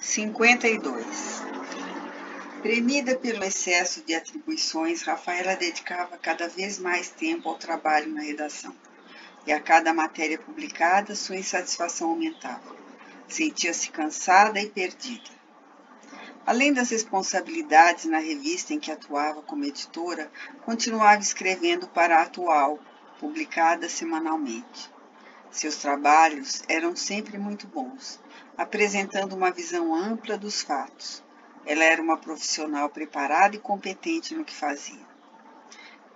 52. Premida pelo excesso de atribuições, Rafaela dedicava cada vez mais tempo ao trabalho na redação. E a cada matéria publicada, sua insatisfação aumentava. Sentia-se cansada e perdida. Além das responsabilidades na revista em que atuava como editora, continuava escrevendo para a Atual, publicada semanalmente. Seus trabalhos eram sempre muito bons, apresentando uma visão ampla dos fatos. Ela era uma profissional preparada e competente no que fazia.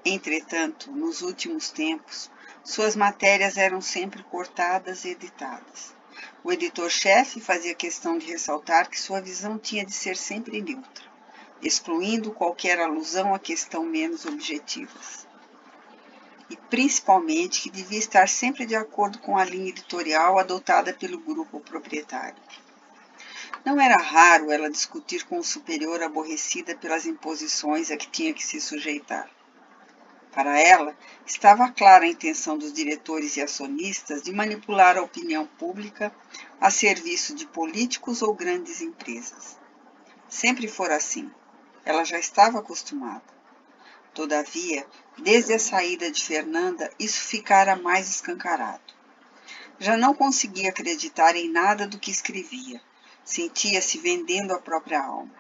Entretanto, nos últimos tempos, suas matérias eram sempre cortadas e editadas. O editor-chefe fazia questão de ressaltar que sua visão tinha de ser sempre neutra, excluindo qualquer alusão a questão menos objetivas e principalmente que devia estar sempre de acordo com a linha editorial adotada pelo grupo proprietário. Não era raro ela discutir com o superior aborrecida pelas imposições a que tinha que se sujeitar. Para ela, estava clara a intenção dos diretores e acionistas de manipular a opinião pública a serviço de políticos ou grandes empresas. Sempre fora assim. Ela já estava acostumada. Todavia, desde a saída de Fernanda, isso ficara mais escancarado. Já não conseguia acreditar em nada do que escrevia. Sentia-se vendendo a própria alma.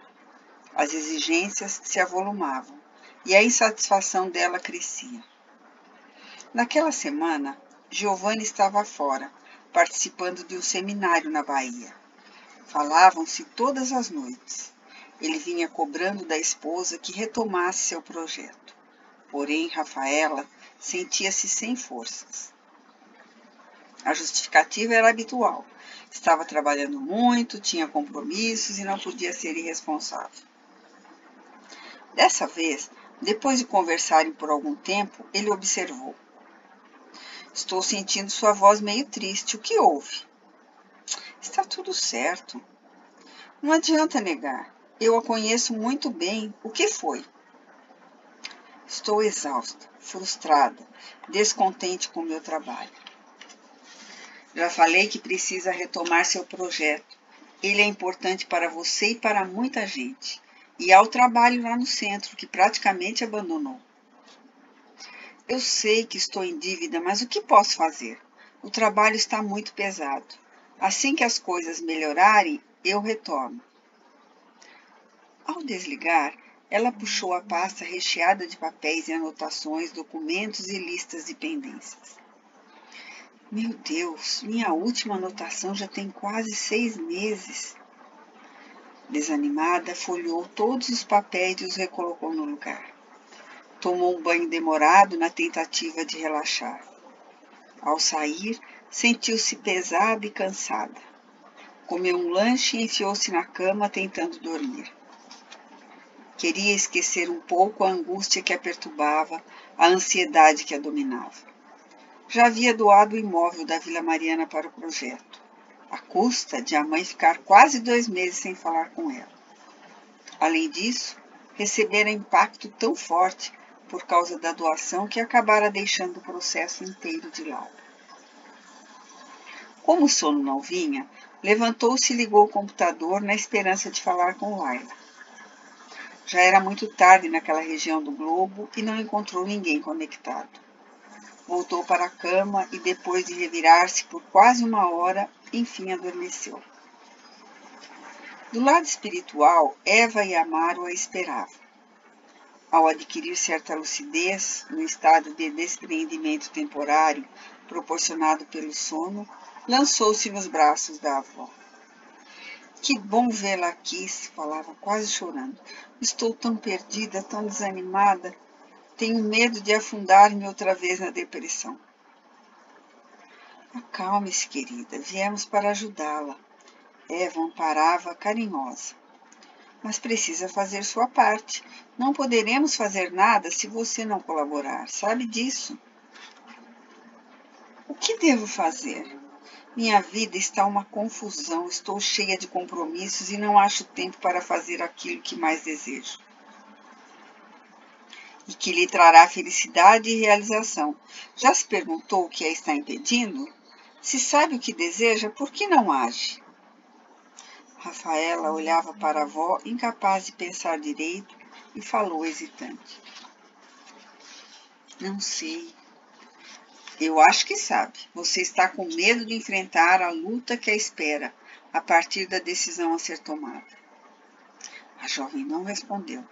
As exigências se avolumavam e a insatisfação dela crescia. Naquela semana, Giovanni estava fora, participando de um seminário na Bahia. Falavam-se todas as noites. Ele vinha cobrando da esposa que retomasse seu projeto. Porém, Rafaela sentia-se sem forças. A justificativa era habitual. Estava trabalhando muito, tinha compromissos e não podia ser irresponsável. Dessa vez, depois de conversarem por algum tempo, ele observou. Estou sentindo sua voz meio triste. O que houve? Está tudo certo. Não adianta negar. Eu a conheço muito bem. O que foi? Estou exausta, frustrada, descontente com o meu trabalho. Já falei que precisa retomar seu projeto. Ele é importante para você e para muita gente. E há o trabalho lá no centro, que praticamente abandonou. Eu sei que estou em dívida, mas o que posso fazer? O trabalho está muito pesado. Assim que as coisas melhorarem, eu retorno. Ao desligar, ela puxou a pasta recheada de papéis e anotações, documentos e listas de pendências. Meu Deus, minha última anotação já tem quase seis meses. Desanimada, folheou todos os papéis e os recolocou no lugar. Tomou um banho demorado na tentativa de relaxar. Ao sair, sentiu-se pesada e cansada. Comeu um lanche e enfiou-se na cama tentando dormir. Queria esquecer um pouco a angústia que a perturbava, a ansiedade que a dominava. Já havia doado o imóvel da Vila Mariana para o projeto, à custa de a mãe ficar quase dois meses sem falar com ela. Além disso, recebera impacto tão forte por causa da doação que acabara deixando o processo inteiro de lado. Como o sono não vinha, levantou-se e ligou o computador na esperança de falar com Laila. Já era muito tarde naquela região do globo e não encontrou ninguém conectado. Voltou para a cama e, depois de revirar-se por quase uma hora, enfim adormeceu. Do lado espiritual, Eva e Amaro a esperavam. Ao adquirir certa lucidez, no estado de despreendimento temporário proporcionado pelo sono, lançou-se nos braços da avó. Que bom vê-la aqui, se falava quase chorando. Estou tão perdida, tão desanimada. Tenho medo de afundar-me outra vez na depressão. Acalme-se, querida. Viemos para ajudá-la. Eva amparava carinhosa. Mas precisa fazer sua parte. Não poderemos fazer nada se você não colaborar. Sabe disso? O que devo fazer? Minha vida está uma confusão, estou cheia de compromissos e não acho tempo para fazer aquilo que mais desejo. E que lhe trará felicidade e realização. Já se perguntou o que a está impedindo? Se sabe o que deseja, por que não age? Rafaela olhava para a avó, incapaz de pensar direito, e falou hesitante. Não sei. Eu acho que sabe. Você está com medo de enfrentar a luta que a espera a partir da decisão a ser tomada. A jovem não respondeu,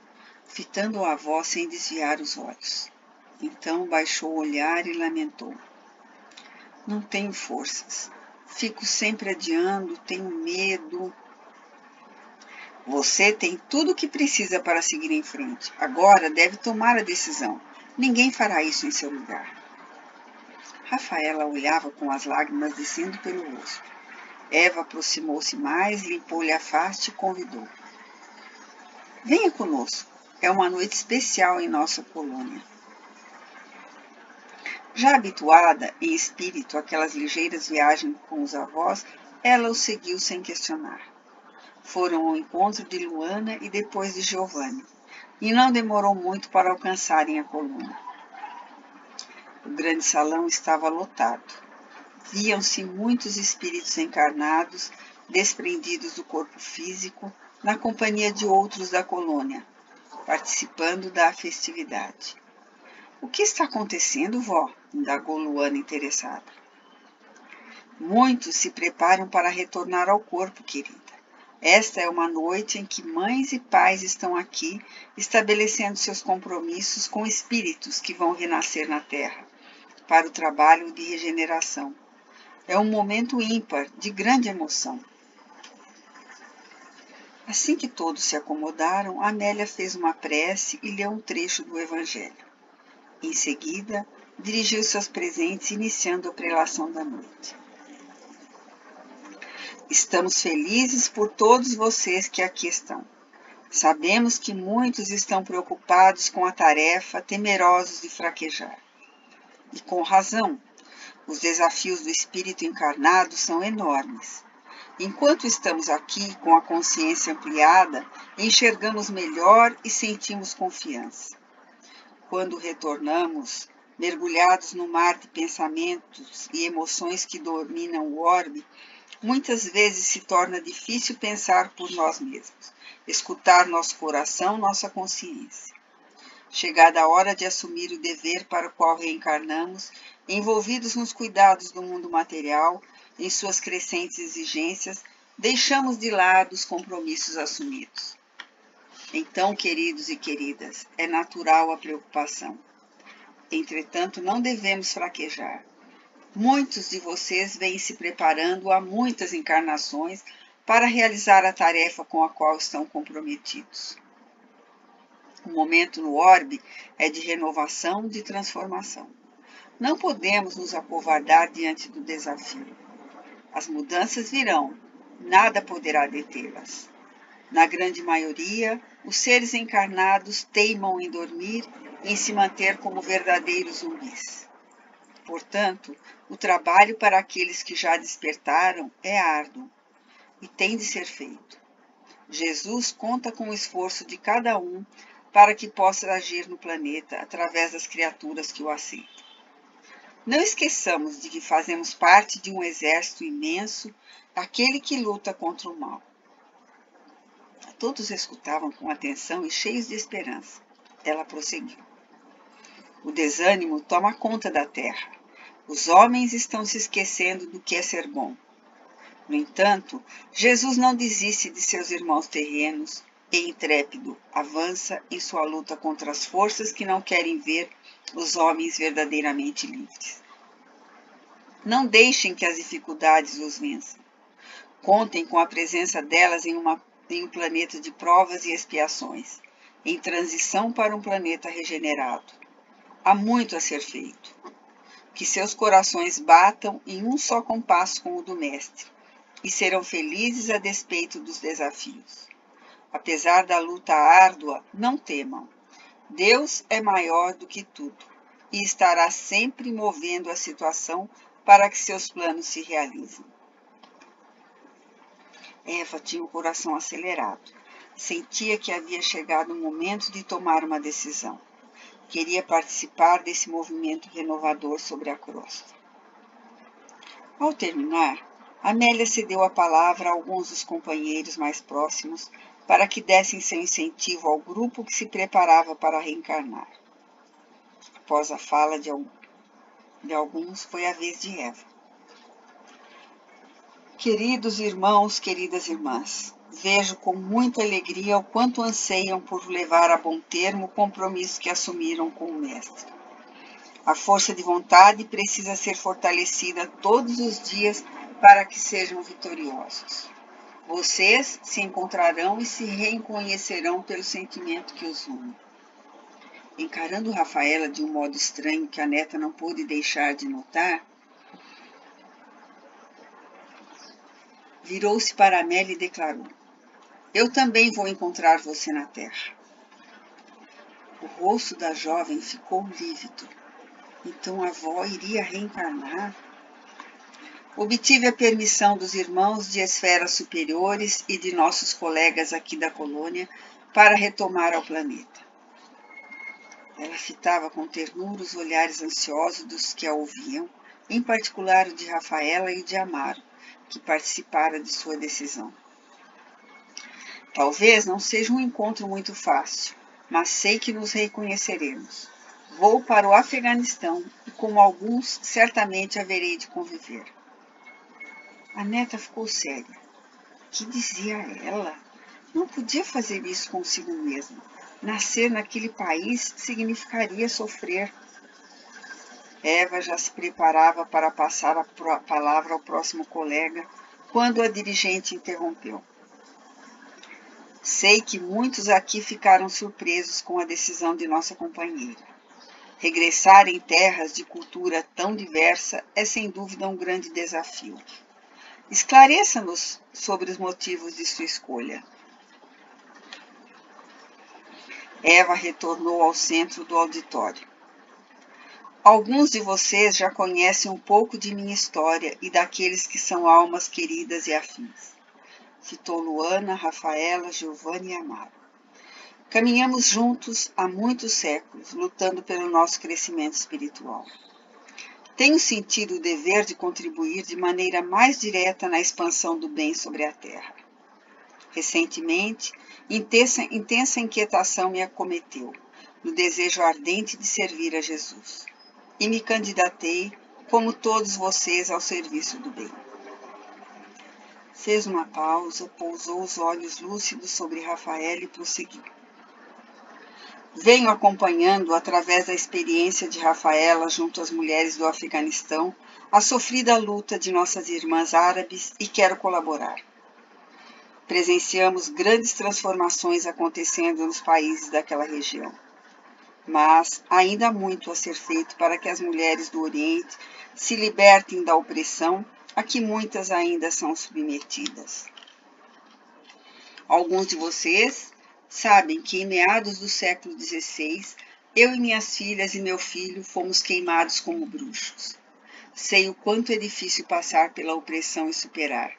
fitando a avó sem desviar os olhos. Então baixou o olhar e lamentou. Não tenho forças. Fico sempre adiando, tenho medo. Você tem tudo o que precisa para seguir em frente. Agora deve tomar a decisão. Ninguém fará isso em seu lugar. Rafaela olhava com as lágrimas descendo pelo rosto. Eva aproximou-se mais, limpou-lhe a face e convidou. Venha conosco. É uma noite especial em nossa colônia. Já habituada em espírito àquelas ligeiras viagens com os avós, ela o seguiu sem questionar. Foram ao encontro de Luana e depois de Giovanni, e não demorou muito para alcançarem a coluna. O grande salão estava lotado. Viam-se muitos espíritos encarnados, desprendidos do corpo físico, na companhia de outros da colônia, participando da festividade. O que está acontecendo, vó? indagou Luana interessada. Muitos se preparam para retornar ao corpo, querida. Esta é uma noite em que mães e pais estão aqui estabelecendo seus compromissos com espíritos que vão renascer na Terra para o trabalho de regeneração. É um momento ímpar, de grande emoção. Assim que todos se acomodaram, Amélia fez uma prece e leu um trecho do Evangelho. Em seguida, dirigiu-se aos presentes, iniciando a prelação da noite. Estamos felizes por todos vocês que aqui estão. Sabemos que muitos estão preocupados com a tarefa, temerosos de fraquejar. E com razão, os desafios do espírito encarnado são enormes. Enquanto estamos aqui com a consciência ampliada, enxergamos melhor e sentimos confiança quando retornamos, mergulhados no mar de pensamentos e emoções que dominam o orbe, muitas vezes se torna difícil pensar por nós mesmos, escutar nosso coração, nossa consciência. Chegada a hora de assumir o dever para o qual reencarnamos, envolvidos nos cuidados do mundo material, em suas crescentes exigências, deixamos de lado os compromissos assumidos. Então, queridos e queridas, é natural a preocupação. Entretanto, não devemos fraquejar. Muitos de vocês vêm se preparando há muitas encarnações para realizar a tarefa com a qual estão comprometidos. O momento no orbe é de renovação, de transformação. Não podemos nos acovardar diante do desafio. As mudanças virão, nada poderá detê-las. Na grande maioria, os seres encarnados teimam em dormir e em se manter como verdadeiros zumbis. Portanto, o trabalho para aqueles que já despertaram é árduo e tem de ser feito. Jesus conta com o esforço de cada um para que possa agir no planeta através das criaturas que o aceitam. Não esqueçamos de que fazemos parte de um exército imenso, aquele que luta contra o mal. Todos escutavam com atenção e cheios de esperança. Ela prosseguiu. O desânimo toma conta da terra. Os homens estão se esquecendo do que é ser bom. No entanto, Jesus não desiste de seus irmãos terrenos e intrépido avança em sua luta contra as forças que não querem ver os homens verdadeiramente livres. Não deixem que as dificuldades os vençam. Contem com a presença delas em uma em um planeta de provas e expiações, em transição para um planeta regenerado. Há muito a ser feito. Que seus corações batam em um só compasso com o do Mestre e serão felizes a despeito dos desafios. Apesar da luta árdua, não temam. Deus é maior do que tudo e estará sempre movendo a situação para que seus planos se realizem. Eva tinha o coração acelerado. Sentia que havia chegado o momento de tomar uma decisão. Queria participar desse movimento renovador sobre a crosta. Ao terminar, Amélia cedeu a palavra a alguns dos companheiros mais próximos para que dessem seu incentivo ao grupo que se preparava para reencarnar. Após a fala de, alguns, foi a vez de Eva. Queridos irmãos, queridas irmãs, vejo com muita alegria o quanto anseiam por levar a bom termo o compromisso que assumiram com o Mestre. A força de vontade precisa ser fortalecida todos os dias para que sejam vitoriosos. Vocês se encontrarão e se reconhecerão pelo sentimento que os une. Encarando Rafaela de um modo estranho que a neta não pôde deixar de notar, virou-se para Amélia e declarou: Eu também vou encontrar você na terra. O rosto da jovem ficou lívido. Então a avó iria reencarnar? Obtive a permissão dos irmãos de esferas superiores e de nossos colegas aqui da colônia para retomar ao planeta. Ela fitava com ternura os olhares ansiosos dos que a ouviam, em particular o de Rafaela e de Amaro, que participara de sua decisão. Talvez não seja um encontro muito fácil, mas sei que nos reconheceremos. Vou para o Afeganistão e, com alguns, certamente haverei de conviver. A neta ficou séria. Que dizia ela? Não podia fazer isso consigo mesma. Nascer naquele país significaria sofrer. Eva já se preparava para passar a palavra ao próximo colega quando a dirigente interrompeu. Sei que muitos aqui ficaram surpresos com a decisão de nossa companheira. Regressar em terras de cultura tão diversa é sem dúvida um grande desafio. Esclareça-nos sobre os motivos de sua escolha. Eva retornou ao centro do auditório. Alguns de vocês já conhecem um pouco de minha história e daqueles que são almas queridas e afins. Citou Luana, Rafaela, Giovanni e Amaro. Caminhamos juntos há muitos séculos, lutando pelo nosso crescimento espiritual. Tenho sentido o dever de contribuir de maneira mais direta na expansão do bem sobre a Terra. Recentemente, intensa, intensa inquietação me acometeu, no desejo ardente de servir a Jesus, e me candidatei, como todos vocês, ao serviço do bem. Fez uma pausa, pousou os olhos lúcidos sobre Rafael e prosseguiu. Venho acompanhando, através da experiência de Rafaela junto às mulheres do Afeganistão, a sofrida luta de nossas irmãs árabes e quero colaborar. Presenciamos grandes transformações acontecendo nos países daquela região. Mas ainda há muito a ser feito para que as mulheres do Oriente se libertem da opressão a que muitas ainda são submetidas. Alguns de vocês sabem que em meados do século XVI, eu e minhas filhas e meu filho fomos queimados como bruxos. Sei o quanto é difícil passar pela opressão e superar.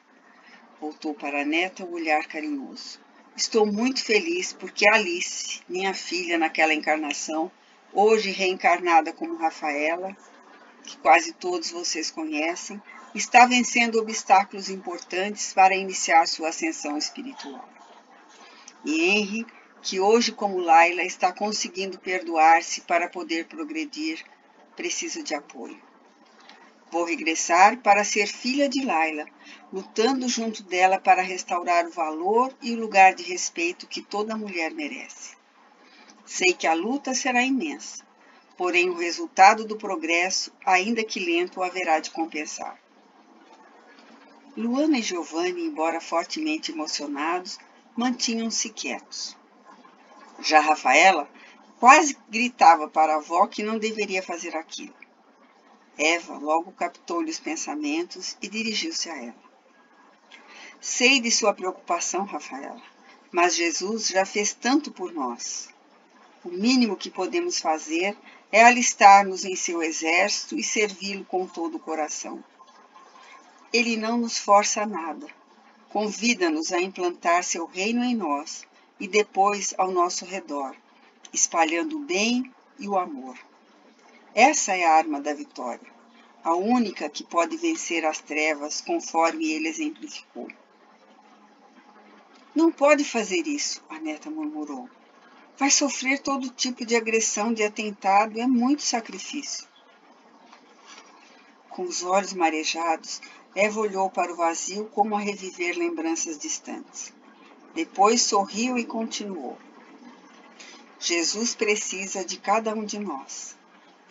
Voltou para a neta o olhar carinhoso. Estou muito feliz porque Alice, minha filha naquela encarnação, hoje reencarnada como Rafaela, que quase todos vocês conhecem, está vencendo obstáculos importantes para iniciar sua ascensão espiritual. E Henry, que hoje, como Laila, está conseguindo perdoar-se para poder progredir, precisa de apoio. Vou regressar para ser filha de Laila, lutando junto dela para restaurar o valor e o lugar de respeito que toda mulher merece. Sei que a luta será imensa, porém o resultado do progresso, ainda que lento, haverá de compensar. Luana e Giovanni, embora fortemente emocionados, mantinham-se quietos. Já Rafaela quase gritava para a avó que não deveria fazer aquilo. Eva logo captou-lhe os pensamentos e dirigiu-se a ela. Sei de sua preocupação, Rafaela, mas Jesus já fez tanto por nós. O mínimo que podemos fazer é alistar-nos em seu exército e servi-lo com todo o coração. Ele não nos força a nada convida-nos a implantar seu reino em nós e depois ao nosso redor, espalhando o bem e o amor. Essa é a arma da vitória. a única que pode vencer as trevas, conforme ele exemplificou. Não pode fazer isso, a neta murmurou. Vai sofrer todo tipo de agressão, de atentado, é muito sacrifício. Com os olhos marejados, Eva olhou para o vazio como a reviver lembranças distantes. Depois sorriu e continuou. Jesus precisa de cada um de nós.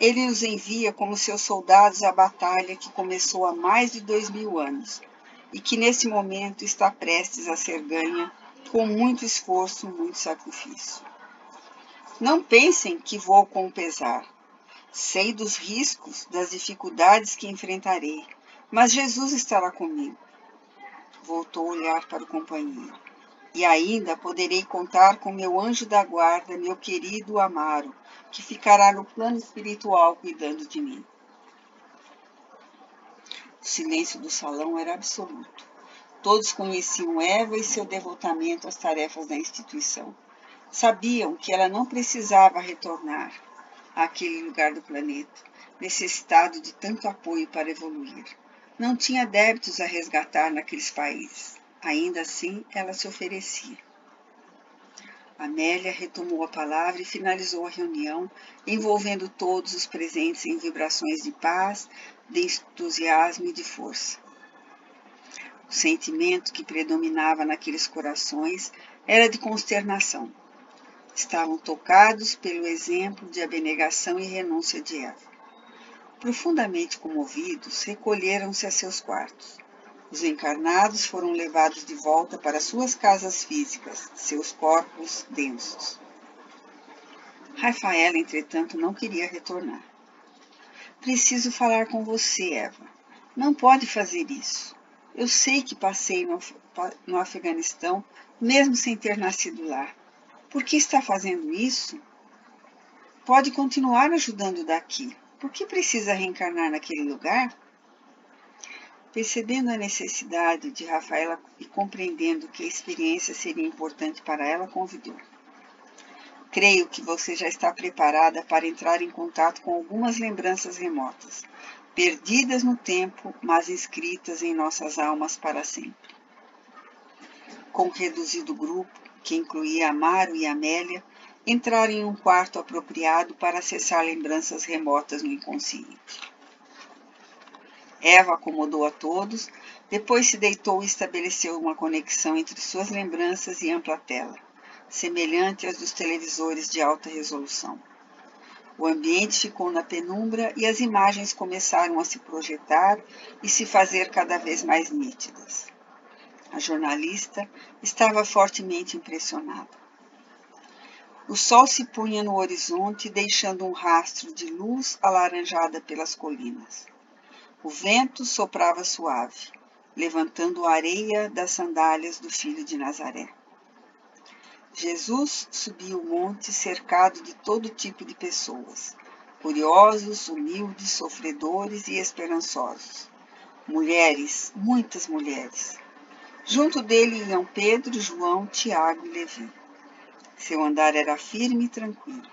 Ele nos envia como seus soldados à batalha que começou há mais de dois mil anos e que nesse momento está prestes a ser ganha com muito esforço, muito sacrifício. Não pensem que vou com pesar. Sei dos riscos, das dificuldades que enfrentarei, mas Jesus estará comigo. Voltou a olhar para o companheiro. E ainda poderei contar com meu anjo da guarda, meu querido Amaro, que ficará no plano espiritual cuidando de mim. O silêncio do salão era absoluto. Todos conheciam Eva e seu devotamento às tarefas da instituição. Sabiam que ela não precisava retornar àquele lugar do planeta, necessitado de tanto apoio para evoluir. Não tinha débitos a resgatar naqueles países. Ainda assim, ela se oferecia. Amélia retomou a palavra e finalizou a reunião, envolvendo todos os presentes em vibrações de paz, de entusiasmo e de força. O sentimento que predominava naqueles corações era de consternação. Estavam tocados pelo exemplo de abnegação e renúncia de Eva. Profundamente comovidos, recolheram-se a seus quartos. Os encarnados foram levados de volta para suas casas físicas, seus corpos densos. Rafaela, entretanto, não queria retornar. Preciso falar com você, Eva. Não pode fazer isso. Eu sei que passei no, no Afeganistão, mesmo sem ter nascido lá. Por que está fazendo isso? Pode continuar ajudando daqui. Por que precisa reencarnar naquele lugar? Percebendo a necessidade de Rafaela e compreendendo que a experiência seria importante para ela, convidou. Creio que você já está preparada para entrar em contato com algumas lembranças remotas, perdidas no tempo, mas inscritas em nossas almas para sempre. Com o reduzido grupo, que incluía Amaro e Amélia, entrar em um quarto apropriado para acessar lembranças remotas no inconsciente. Eva acomodou a todos, depois se deitou e estabeleceu uma conexão entre suas lembranças e ampla tela, semelhante às dos televisores de alta resolução. O ambiente ficou na penumbra e as imagens começaram a se projetar e se fazer cada vez mais nítidas. A jornalista estava fortemente impressionada. O sol se punha no horizonte, deixando um rastro de luz alaranjada pelas colinas. O vento soprava suave, levantando a areia das sandálias do filho de Nazaré. Jesus subia o monte cercado de todo tipo de pessoas, curiosos, humildes, sofredores e esperançosos. Mulheres, muitas mulheres. Junto dele iam Pedro, João, Tiago e Levi. Seu andar era firme e tranquilo.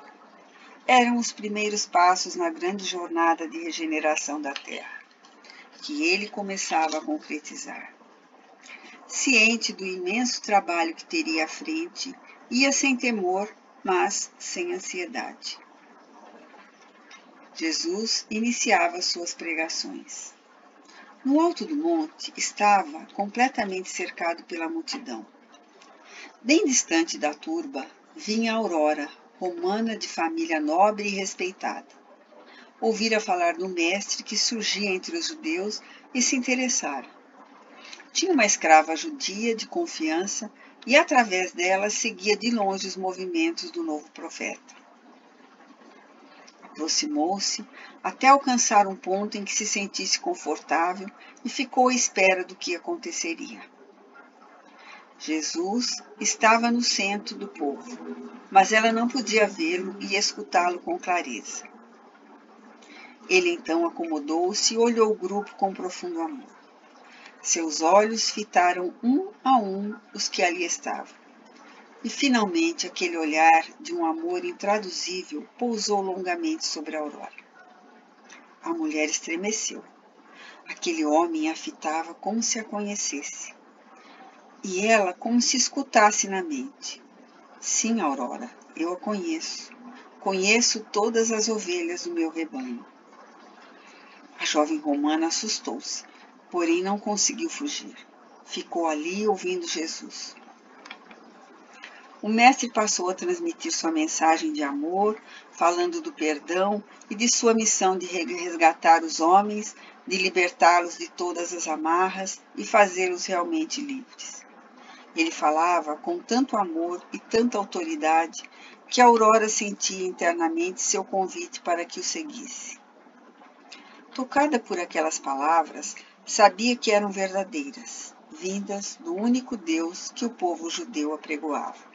Eram os primeiros passos na grande jornada de regeneração da Terra, que ele começava a concretizar. Ciente do imenso trabalho que teria à frente, ia sem temor, mas sem ansiedade. Jesus iniciava suas pregações. No alto do monte estava completamente cercado pela multidão. Bem distante da turba, vinha Aurora, romana de família nobre e respeitada. Ouvira falar do mestre que surgia entre os judeus e se interessara. Tinha uma escrava judia de confiança e, através dela, seguia de longe os movimentos do novo profeta. Aproximou-se até alcançar um ponto em que se sentisse confortável e ficou à espera do que aconteceria. Jesus estava no centro do povo, mas ela não podia vê-lo e escutá-lo com clareza. Ele então acomodou-se e olhou o grupo com profundo amor. Seus olhos fitaram um a um os que ali estavam. E finalmente aquele olhar de um amor intraduzível pousou longamente sobre a Aurora. A mulher estremeceu. Aquele homem a fitava como se a conhecesse. E ela como se escutasse na mente. Sim, Aurora, eu a conheço. Conheço todas as ovelhas do meu rebanho. A jovem romana assustou-se, porém não conseguiu fugir. Ficou ali ouvindo Jesus. O mestre passou a transmitir sua mensagem de amor, falando do perdão e de sua missão de resgatar os homens, de libertá-los de todas as amarras e fazê-los realmente livres. Ele falava com tanto amor e tanta autoridade que Aurora sentia internamente seu convite para que o seguisse. Tocada por aquelas palavras, sabia que eram verdadeiras, vindas do único Deus que o povo judeu apregoava.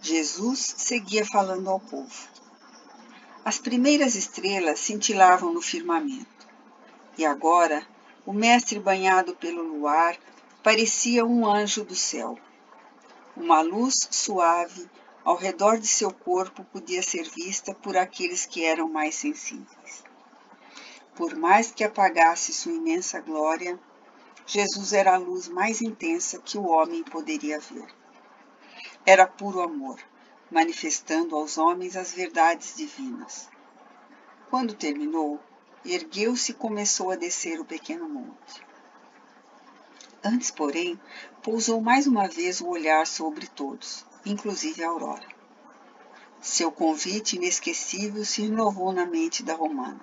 Jesus seguia falando ao povo. As primeiras estrelas cintilavam no firmamento, e agora o mestre banhado pelo luar parecia um anjo do céu. Uma luz suave ao redor de seu corpo podia ser vista por aqueles que eram mais sensíveis. Por mais que apagasse sua imensa glória, Jesus era a luz mais intensa que o homem poderia ver. Era puro amor, manifestando aos homens as verdades divinas. Quando terminou, ergueu-se e começou a descer o pequeno monte. Antes, porém, pousou mais uma vez o olhar sobre todos, inclusive a Aurora. Seu convite inesquecível se renovou na mente da romana.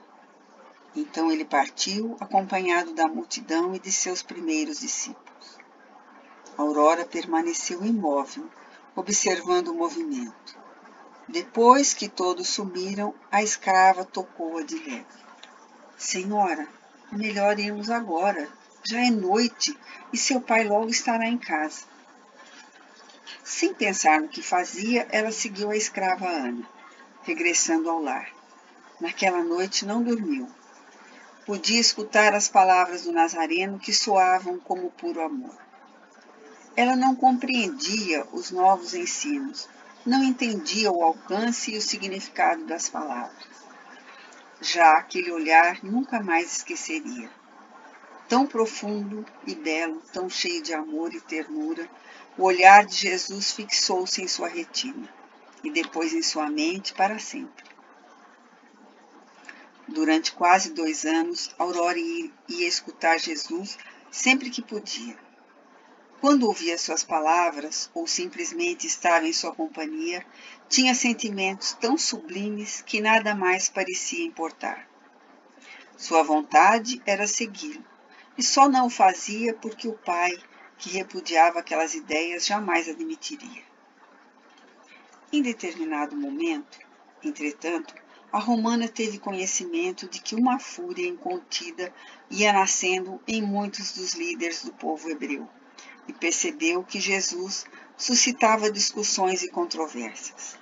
Então ele partiu, acompanhado da multidão e de seus primeiros discípulos. Aurora permaneceu imóvel, observando o movimento. Depois que todos sumiram, a escrava tocou-a de leve. Senhora, melhor irmos agora. Já é noite e seu pai logo estará em casa. Sem pensar no que fazia, ela seguiu a escrava Ana, regressando ao lar. Naquela noite não dormiu. Podia escutar as palavras do Nazareno que soavam como puro amor. Ela não compreendia os novos ensinos, não entendia o alcance e o significado das palavras. Já aquele olhar nunca mais esqueceria. Tão profundo e belo, tão cheio de amor e ternura, o olhar de Jesus fixou-se em sua retina e depois em sua mente para sempre. Durante quase dois anos, Aurora ia escutar Jesus sempre que podia quando ouvia suas palavras ou simplesmente estava em sua companhia, tinha sentimentos tão sublimes que nada mais parecia importar. Sua vontade era segui-lo, e só não o fazia porque o pai, que repudiava aquelas ideias, jamais admitiria. Em determinado momento, entretanto, a romana teve conhecimento de que uma fúria incontida ia nascendo em muitos dos líderes do povo hebreu e percebeu que Jesus suscitava discussões e controvérsias.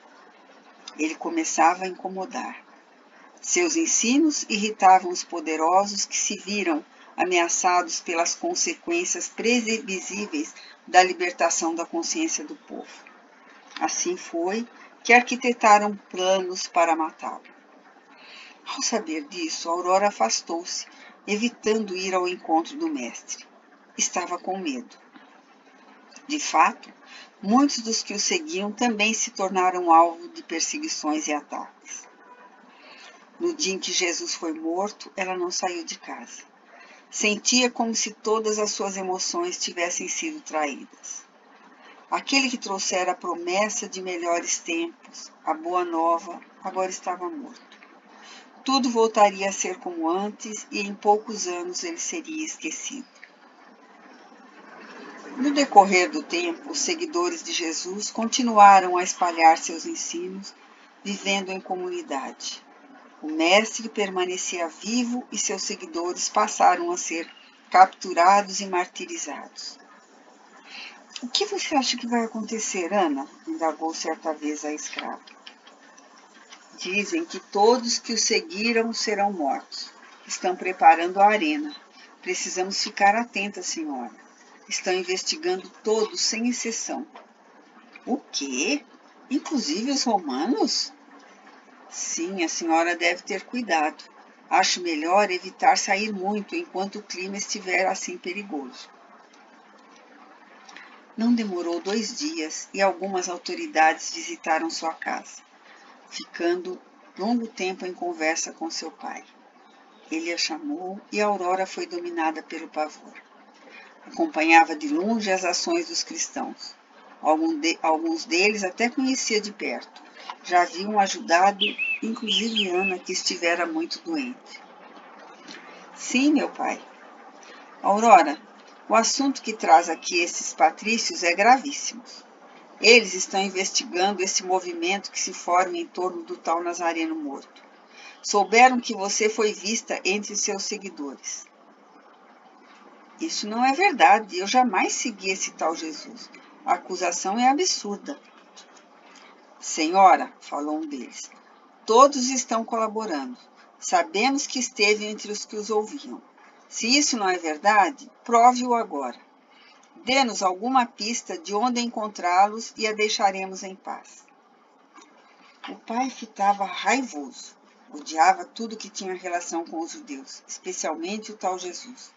Ele começava a incomodar. Seus ensinos irritavam os poderosos que se viram ameaçados pelas consequências previsíveis da libertação da consciência do povo. Assim foi que arquitetaram planos para matá-lo. Ao saber disso, Aurora afastou-se, evitando ir ao encontro do mestre. Estava com medo. De fato, muitos dos que o seguiam também se tornaram alvo de perseguições e ataques. No dia em que Jesus foi morto, ela não saiu de casa. Sentia como se todas as suas emoções tivessem sido traídas. Aquele que trouxera a promessa de melhores tempos, a boa nova, agora estava morto. Tudo voltaria a ser como antes e em poucos anos ele seria esquecido. No decorrer do tempo, os seguidores de Jesus continuaram a espalhar seus ensinos, vivendo em comunidade. O Mestre permanecia vivo e seus seguidores passaram a ser capturados e martirizados. O que você acha que vai acontecer, Ana? indagou certa vez a escrava. Dizem que todos que o seguiram serão mortos. Estão preparando a arena. Precisamos ficar atentas, senhora. Estão investigando todos, sem exceção. O quê? Inclusive os romanos? Sim, a senhora deve ter cuidado. Acho melhor evitar sair muito enquanto o clima estiver assim perigoso. Não demorou dois dias e algumas autoridades visitaram sua casa, ficando longo tempo em conversa com seu pai. Ele a chamou e Aurora foi dominada pelo pavor. Acompanhava de longe as ações dos cristãos. Alguns deles até conhecia de perto. Já haviam ajudado, inclusive Ana, que estivera muito doente. Sim, meu pai. Aurora, o assunto que traz aqui esses patrícios é gravíssimo. Eles estão investigando esse movimento que se forma em torno do tal Nazareno morto. Souberam que você foi vista entre seus seguidores. Isso não é verdade. Eu jamais segui esse tal Jesus. A acusação é absurda. Senhora, falou um deles, todos estão colaborando. Sabemos que esteve entre os que os ouviam. Se isso não é verdade, prove-o agora. Dê-nos alguma pista de onde encontrá-los e a deixaremos em paz. O pai ficava raivoso. Odiava tudo que tinha relação com os judeus, especialmente o tal Jesus.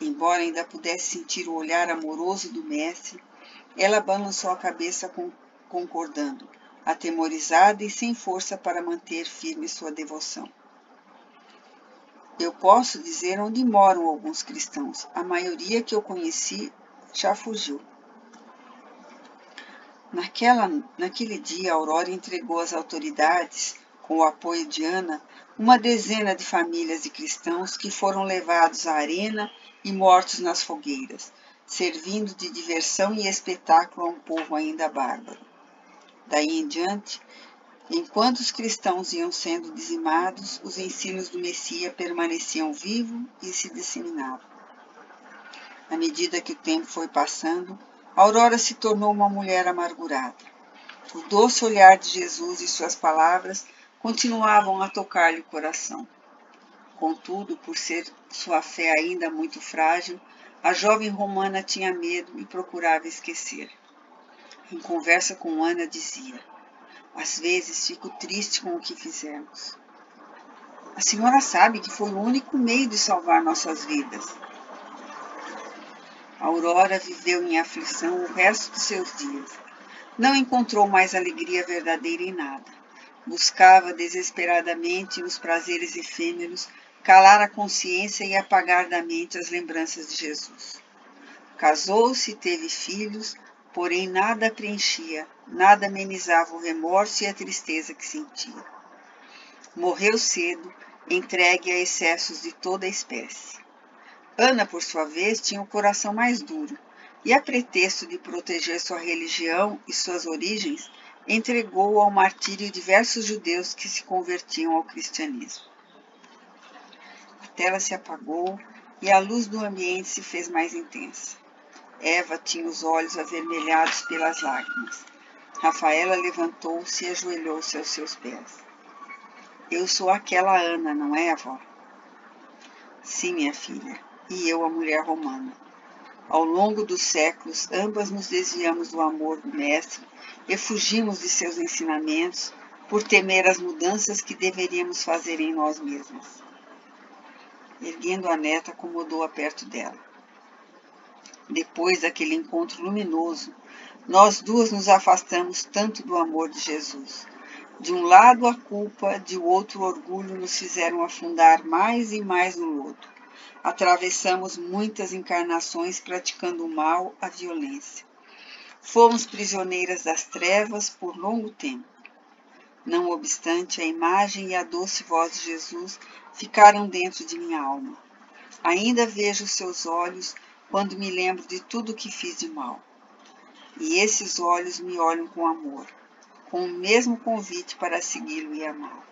Embora ainda pudesse sentir o olhar amoroso do mestre, ela balançou a cabeça concordando, atemorizada e sem força para manter firme sua devoção. Eu posso dizer onde moram alguns cristãos. A maioria que eu conheci já fugiu. Naquela, naquele dia, Aurora entregou às autoridades com o apoio de Ana, uma dezena de famílias de cristãos que foram levados à arena e mortos nas fogueiras, servindo de diversão e espetáculo a um povo ainda bárbaro. Daí em diante, enquanto os cristãos iam sendo dizimados, os ensinos do Messias permaneciam vivos e se disseminavam. À medida que o tempo foi passando, Aurora se tornou uma mulher amargurada. O doce olhar de Jesus e suas palavras continuavam a tocar-lhe o coração. Contudo, por ser sua fé ainda muito frágil, a jovem romana tinha medo e procurava esquecer. Em conversa com Ana, dizia: Às vezes fico triste com o que fizemos. A senhora sabe que foi o único meio de salvar nossas vidas. A Aurora viveu em aflição o resto de seus dias. Não encontrou mais alegria verdadeira em nada buscava desesperadamente nos prazeres efêmeros calar a consciência e apagar da mente as lembranças de Jesus. Casou-se teve filhos, porém nada preenchia, nada amenizava o remorso e a tristeza que sentia. Morreu cedo, entregue a excessos de toda a espécie. Ana, por sua vez, tinha o coração mais duro, e a pretexto de proteger sua religião e suas origens, entregou ao martírio diversos judeus que se convertiam ao cristianismo. A tela se apagou e a luz do ambiente se fez mais intensa. Eva tinha os olhos avermelhados pelas lágrimas. Rafaela levantou-se e ajoelhou-se aos seus pés. Eu sou aquela Ana, não é, avó? Sim, minha filha, e eu a mulher romana. Ao longo dos séculos, ambas nos desviamos do amor do Mestre e fugimos de seus ensinamentos por temer as mudanças que deveríamos fazer em nós mesmas. Erguendo a neta, acomodou-a perto dela. Depois daquele encontro luminoso, nós duas nos afastamos tanto do amor de Jesus. De um lado a culpa, de outro o orgulho nos fizeram afundar mais e mais no lodo. Atravessamos muitas encarnações praticando o mal, a violência. Fomos prisioneiras das trevas por longo tempo. Não obstante, a imagem e a doce voz de Jesus ficaram dentro de minha alma. Ainda vejo seus olhos quando me lembro de tudo o que fiz de mal. E esses olhos me olham com amor, com o mesmo convite para segui-lo e amá-lo.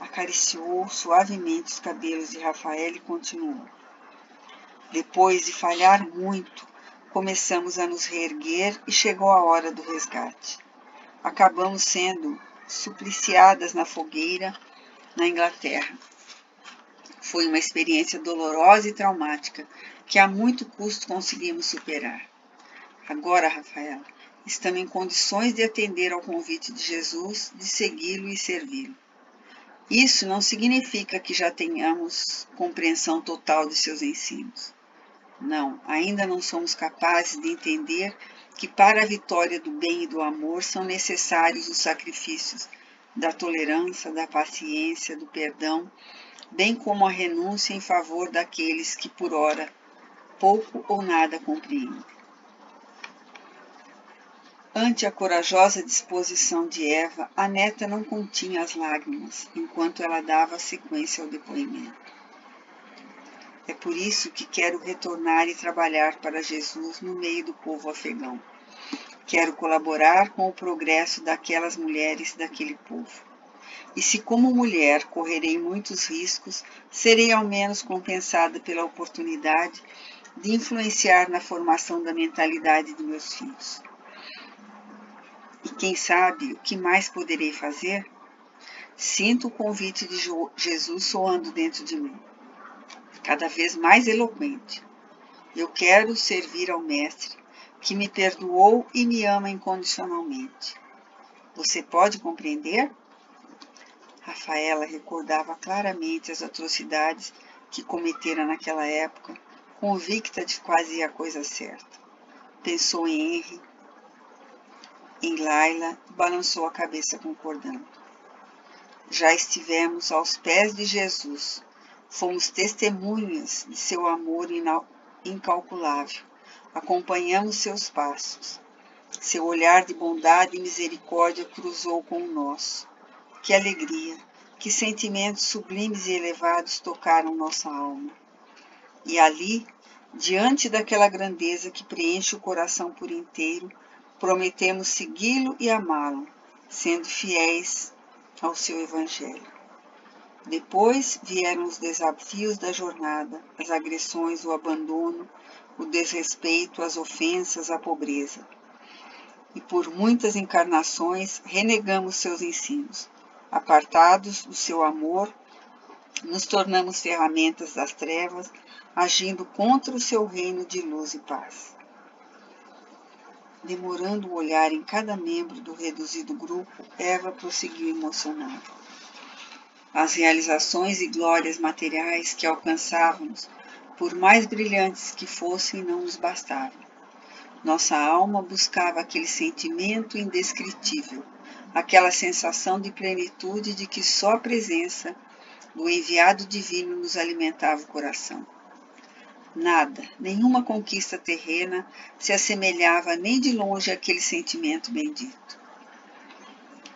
Acariciou suavemente os cabelos de Rafael e continuou. Depois de falhar muito, começamos a nos reerguer e chegou a hora do resgate. Acabamos sendo supliciadas na fogueira na Inglaterra. Foi uma experiência dolorosa e traumática que a muito custo conseguimos superar. Agora, Rafaela, estamos em condições de atender ao convite de Jesus, de segui-lo e servi-lo. Isso não significa que já tenhamos compreensão total de seus ensinos. Não, ainda não somos capazes de entender que para a vitória do bem e do amor são necessários os sacrifícios da tolerância, da paciência, do perdão, bem como a renúncia em favor daqueles que por ora pouco ou nada compreendem. Ante a corajosa disposição de Eva, a neta não continha as lágrimas enquanto ela dava sequência ao depoimento. É por isso que quero retornar e trabalhar para Jesus no meio do povo afegão. Quero colaborar com o progresso daquelas mulheres daquele povo. E se, como mulher, correrei muitos riscos, serei ao menos compensada pela oportunidade de influenciar na formação da mentalidade de meus filhos. E quem sabe o que mais poderei fazer? Sinto o convite de Jesus soando dentro de mim, cada vez mais eloquente. Eu quero servir ao Mestre, que me perdoou e me ama incondicionalmente. Você pode compreender? Rafaela recordava claramente as atrocidades que cometera naquela época, convicta de fazia a coisa certa. Pensou em Henry, em Laila balançou a cabeça concordando. Já estivemos aos pés de Jesus, fomos testemunhas de seu amor incalculável, acompanhamos seus passos. Seu olhar de bondade e misericórdia cruzou com o nosso. Que alegria, que sentimentos sublimes e elevados tocaram nossa alma. E ali, diante daquela grandeza que preenche o coração por inteiro, prometemos segui-lo e amá-lo, sendo fiéis ao seu Evangelho. Depois vieram os desafios da jornada, as agressões, o abandono, o desrespeito, as ofensas, a pobreza. E por muitas encarnações renegamos seus ensinos. Apartados do seu amor, nos tornamos ferramentas das trevas, agindo contra o seu reino de luz e paz demorando o olhar em cada membro do reduzido grupo, Eva prosseguiu emocionada. As realizações e glórias materiais que alcançávamos, por mais brilhantes que fossem, não nos bastavam. Nossa alma buscava aquele sentimento indescritível, aquela sensação de plenitude de que só a presença do enviado divino nos alimentava o coração. Nada, nenhuma conquista terrena se assemelhava nem de longe àquele sentimento bendito.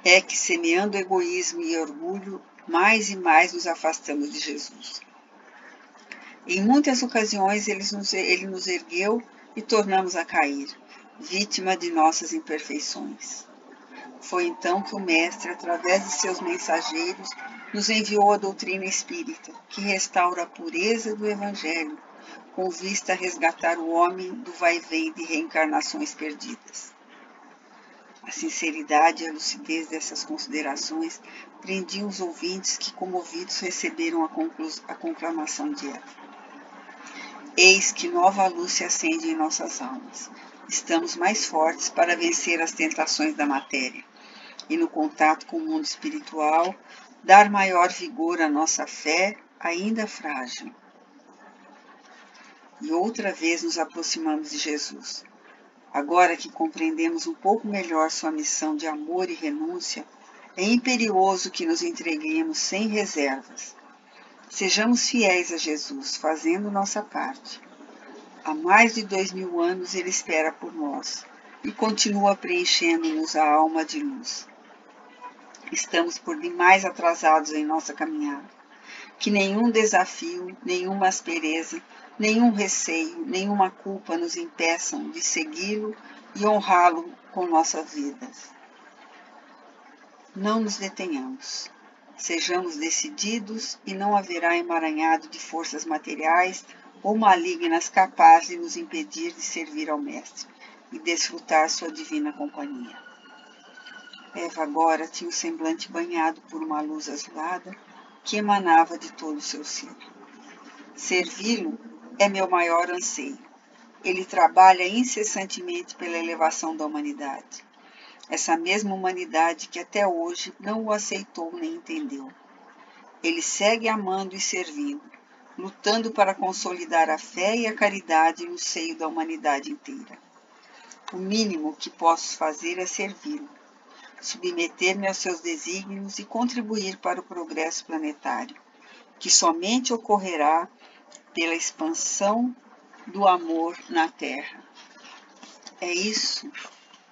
É que, semeando egoísmo e orgulho, mais e mais nos afastamos de Jesus. Em muitas ocasiões ele nos, ele nos ergueu e tornamos a cair, vítima de nossas imperfeições. Foi então que o Mestre, através de seus mensageiros, nos enviou a doutrina espírita, que restaura a pureza do Evangelho com vista a resgatar o homem do vai-vem de reencarnações perdidas. A sinceridade e a lucidez dessas considerações prendiam os ouvintes que, comovidos, receberam a, a conclamação de Eva. Eis que nova luz se acende em nossas almas. Estamos mais fortes para vencer as tentações da matéria e, no contato com o mundo espiritual, dar maior vigor à nossa fé, ainda frágil e outra vez nos aproximamos de Jesus. Agora que compreendemos um pouco melhor sua missão de amor e renúncia, é imperioso que nos entreguemos sem reservas. Sejamos fiéis a Jesus, fazendo nossa parte. Há mais de dois mil anos ele espera por nós e continua preenchendo-nos a alma de luz. Estamos por demais atrasados em nossa caminhada. Que nenhum desafio, nenhuma aspereza, nenhum receio, nenhuma culpa nos impeçam de segui-lo e honrá-lo com nossas vidas. Não nos detenhamos. Sejamos decididos e não haverá emaranhado de forças materiais ou malignas capazes de nos impedir de servir ao Mestre e desfrutar sua divina companhia. Eva agora tinha o semblante banhado por uma luz azulada que emanava de todo o seu ser. Servi-lo é meu maior anseio. Ele trabalha incessantemente pela elevação da humanidade. Essa mesma humanidade que até hoje não o aceitou nem entendeu. ele segue amando e servindo, lutando para consolidar a fé e a caridade no seio da humanidade inteira. O mínimo que posso fazer é servi-lo, submeter-me aos seus desígnios e contribuir para o progresso planetário, que somente ocorrerá pela expansão do amor na Terra. É isso,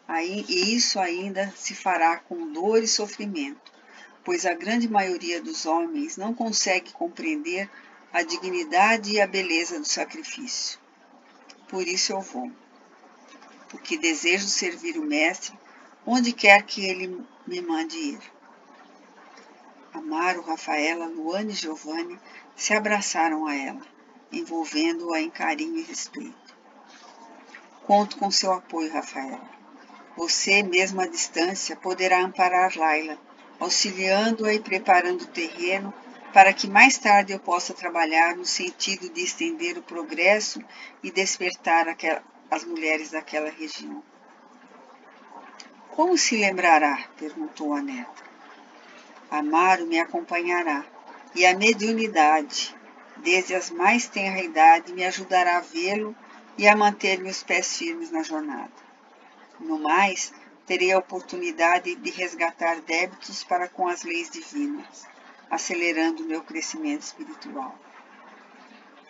e isso ainda se fará com dor e sofrimento, pois a grande maioria dos homens não consegue compreender a dignidade e a beleza do sacrifício. Por isso eu vou, porque desejo servir o Mestre onde quer que ele me mande ir. Amaro, Rafaela, Luane e Giovanni se abraçaram a ela, envolvendo-a em carinho e respeito. Conto com seu apoio, Rafaela. Você, mesmo à distância, poderá amparar Laila auxiliando-a e preparando o terreno para que mais tarde eu possa trabalhar no sentido de estender o progresso e despertar as mulheres daquela região. Como se lembrará? perguntou a neta. Amaro me acompanhará, e a mediunidade, desde as mais tenra idade, me ajudará a vê-lo e a manter meus pés firmes na jornada. No mais, terei a oportunidade de resgatar débitos para com as leis divinas, acelerando meu crescimento espiritual.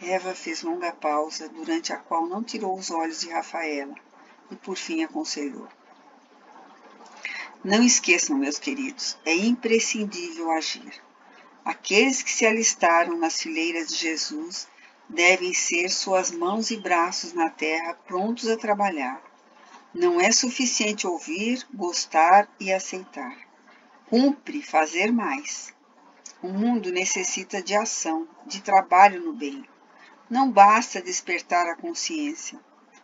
Eva fez longa pausa, durante a qual não tirou os olhos de Rafaela, e por fim aconselhou. Não esqueçam, meus queridos, é imprescindível agir. Aqueles que se alistaram nas fileiras de Jesus devem ser suas mãos e braços na terra prontos a trabalhar não é suficiente ouvir, gostar e aceitar. Cumpre fazer mais. O mundo necessita de ação, de trabalho no bem. Não basta despertar a consciência.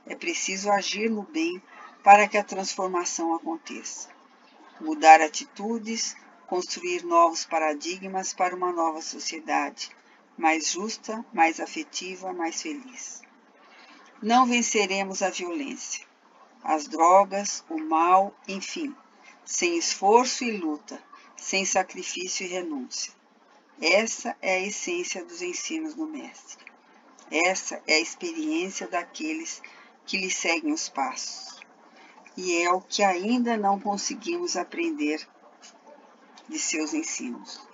É preciso agir no bem para que a transformação aconteça. Mudar atitudes, construir novos paradigmas para uma nova sociedade, mais justa, mais afetiva, mais feliz. Não venceremos a violência as drogas, o mal, enfim, sem esforço e luta, sem sacrifício e renúncia. Essa é a essência dos ensinos do Mestre. Essa é a experiência daqueles que lhe seguem os passos. E é o que ainda não conseguimos aprender de seus ensinos.